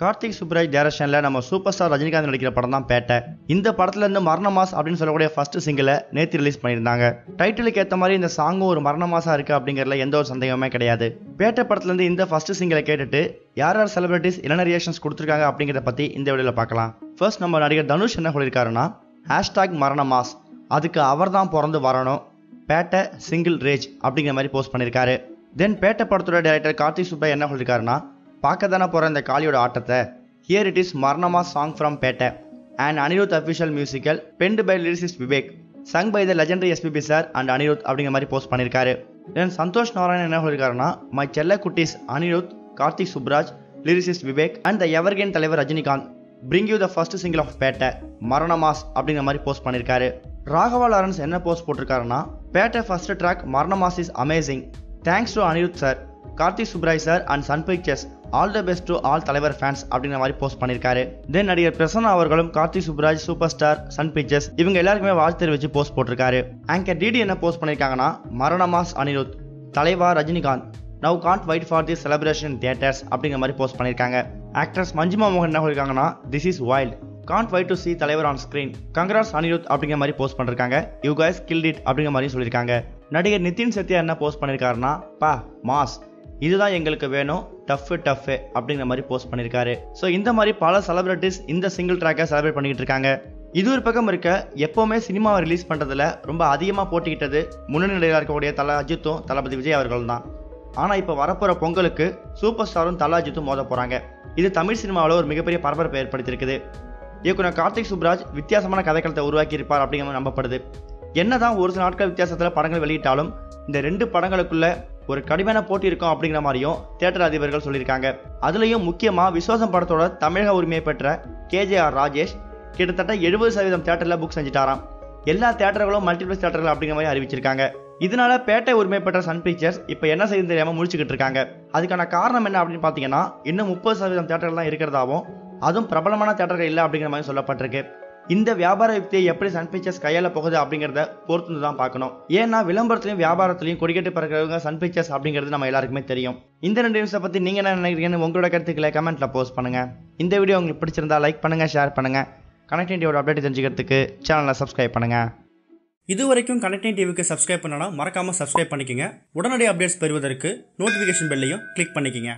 கார்த்திக் சுப்ராஜ் டைரக்ஷனில் நம்ம super star Rajinikanth நடிக்கிற படம் தான் பேட்டை. இந்த படத்துல இருந்து மரண மாஸ் அப்படின்னு சொல்லக்கூடிய ஃபர்ஸ்ட் சிங்கிளை நேற்று ரிலீஸ் பண்ணியிருந்தாங்க. டைட்டிலுக்கு ஏற்ற மாதிரி இந்த சாங்கும் ஒரு மரண மாசா இருக்கு அப்படிங்கிறதுல எந்த ஒரு சந்தேகமே கிடையாது. பேட்டை படத்துலேருந்து இந்த ஃபர்ஸ்ட் சிங்கிளை கேட்டுட்டு யார் யார் செலிபிரிட்டிஸ் என்னென்ன ரியாக்ஷன்ஸ் கொடுத்துருக்காங்க அப்படிங்கிறத பற்றி இந்த வீடியோவில் பார்க்கலாம். ஃபர்ஸ்ட் நம்ம நடிகர் தனுஷ் என்ன சொல்லியிருக்காருன்னா ஹேஷ்டாக் மரண மாஸ். அதுக்கு அவர் தான் பிறந்து வரணும். பேட்டை சிங்கிள் ரேஜ் அப்படிங்கிற மாதிரி போஸ்ட் பண்ணியிருக்காரு. தென் பேட்டை படத்தோட டைரக்டர் கார்த்திக் சுப்பா என்ன சொல்லியிருக்காருன்னா பார்க்க தானே போகிற இந்த காளியோட ஆட்டத்தை? Here it is மர்ணமா song from Petta and Anirudh official musical band by lyrics Vivek sung by the legendary SPB sir and Anirudh அப்படிங்கிற மாதிரி போஸ்ட் பண்ணியிருக்காரு. தென் சந்தோஷ் நாராயணன் என்ன சொல்லியிருக்காருன்னா மை செல்ல குட்டிஸ் Anirudh Karthik Subbaraj lyrics Vivek and the evergreen தலைவர் Rajinikanth bring you the first single of Petta மரணமாஸ் அப்படிங்கிற மாதிரி post பண்ணியிருக்காரு. ராகவா லாரன்ஸ் என்ன போஸ்ட் போட்டிருக்காருன்னா Petta first track மரணமாஸ் is amazing thanks to Anirudh sir Karthik Subbaraj sir and Sun Pictures all the best to all தலைவர் fans அப்படிங்கிற மாதிரி post பண்ணியிருக்காரு then நடிகர் பிரசன்னா அவர்களும் Karthik Subbaraj super star Sun Pictures இவங்க எல்லாருக்குமே வாழ்த்து தெரிவிச்சு போஸ்ட் போட்டிருக்காரு. ஆங்கர் டிடி என்ன போஸ்ட் பண்ணியிருக்காங்கன்னா மரணமாஸ் அனிருத் தலைவா Rajinikanth. Now can't wait for the celebration theatres அப்படிங்கிற மாதிரி போஸ்ட் பண்ணியிருக்காங்க ஆக்ட்ரஸ் மஞ்சுமா மோகன் என்ன சொல்லியிருக்காங்கன்னா this is wild can't wait to see தலைவர் ஆன் ஸ்க்ரீன் கங்கராஸ் அனிருத் அப்படிங்கிற மாதிரி போஸ்ட் பண்ணிருக்காங்க. யூ கைஸ் கில்ட் இட் அப்படிங்கிற மாதிரி சொல்லியிருக்காங்க நடிகர் நிதின் சத்யா என்ன போஸ்ட் பண்ணியிருக்காருன்னா பா மாஸ். இதுதான் எங்களுக்கு வேணும். டஃப் டஃப் அப்படிங்கிற மாதிரி போஸ்ட் பண்ணியிருக்காரு ஸோ இந்த மாதிரி பல செலிபிரிட்டிஸ் இந்த சிங்கிள் ட்ராக்கை செலிப்ரேட் பண்ணிக்கிட்டு இருக்காங்க. இது ஒரு பக்கம் இருக்க எப்போவுமே சினிமாவை ரிலீஸ் பண்ணுறதுல ரொம்ப அதிகமாக போட்டிக்கிட்டது முன்னணி நிலையில் இருக்கக்கூடிய தல அஜித்தும் தளபதி விஜய் அவர்கள் தான் ஆனால் இப்போ வரப்போகிற பொங்கலுக்கு சூப்பர் ஸ்டாரும் தல அஜித்தும் மோத போகிறாங்க இது தமிழ் சினிமாவில் ஒரு மிகப்பெரிய பரபரப்பை ஏற்படுத்தியிருக்குது. இயக்குனர் கார்த்திக் சுப்ராஜ் வித்தியாசமான கதைக்களத்தை உருவாக்கி இருப்பார் அப்படிங்கிற மாதிரி நம்பப்படுது. என்னதான் ஒரு சில நாட்கள் வித்தியாசத்தில் படங்கள் வெளியிட்டாலும் இந்த ரெண்டு படங்களுக்குள்ள ஒரு கடுமையான போட்டி இருக்கும் அப்படிங்கிற மாதிரியும் தியேட்டர் அதிபர்கள் சொல்லியிருக்காங்க. அதுலேயும் முக்கியமாக விஸ்வாசம் படத்தோட தமிழக உரிமையை பெற்ற கேஜேஆர் ராஜேஷ் கிட்டத்தட்ட எழுபது சதவீதம் தேட்டரில் புக் செஞ்சுட்டாராம். எல்லா தேட்டர்களும் மல்டிபிளெக்ஸ் தேட்டர்கள் அப்படிங்கிற மாதிரி அறிவிச்சிருக்காங்க. இதனால பேட்டை உரிமை பெற்ற சன் பிக்சர்ஸ் இப்போ என்ன செய்யுது தெரியாமல் முடிச்சுக்கிட்டு இருக்காங்க. அதுக்கான காரணம் என்ன அப்படின்னு பார்த்தீங்கன்னா இன்னும் முப்பது சதவீதம் தேட்டர்கள் தான் இருக்கிறதாவும் அதுவும் பிரபலமான தேட்டர்கள் இல்லை அப்படிங்கிற மாதிரி சொல்லப்பட்டிருக்கு. இந்த வியாபார யுக்தியை எப்படி சன் பிக்சர்ஸ் கையாள போகுது அப்படிங்கிறத பொறுத்து தான் பார்க்கணும். ஏன்னா விளம்பரத்திலையும் வியாபாரத்திலையும் கொடிக்கட்டு பறக்கிறவங்க சன் பிக்சர்ஸ் அப்படிங்கிறது நம்ம எல்லாருக்குமே தெரியும். இந்த ரெண்டு நியூஸை பற்றி நீங்கள் என்ன நினைக்கிறீங்கன்னு உங்களோட கருத்துக்களை கமெண்ட்டில் போஸ்ட் பண்ணுங்க. இந்த வீடியோ உங்களுக்கு பிடிச்சிருந்தா லைக் பண்ணுங்க ஷேர் பண்ணுங்க. இண்டியோட அப்டேட் தெரிஞ்சுக்கிறதுக்கு சேனலை சப்ஸ்கிரைப் பண்ணுங்க. இது வரைக்கும் கனெக்டிங் டிவிக்கு சப்ஸ்கிரைப் பண்ணனா மறக்காமல் சப்ஸ்கிரைப் பண்ணிக்கங்க. உடனடி அப்டேட்ஸ் பெறுவதற்கு நோட்டிஃபிகேஷன் பெல்லையும் கிளிக் பண்ணிக்கங்க.